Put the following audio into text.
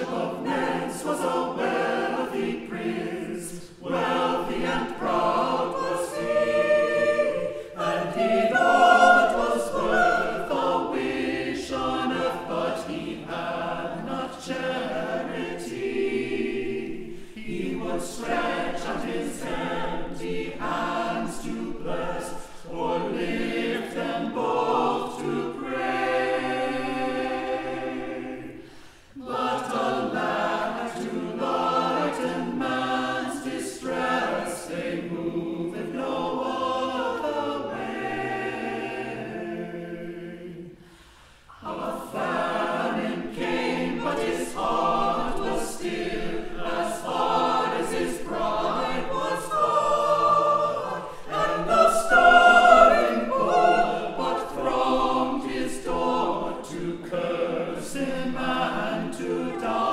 nation of Mentz was a wealthy prince, wealthy and proud was he, and he all that was worth a wish on earth, but he had not charity. He was. sin man to die.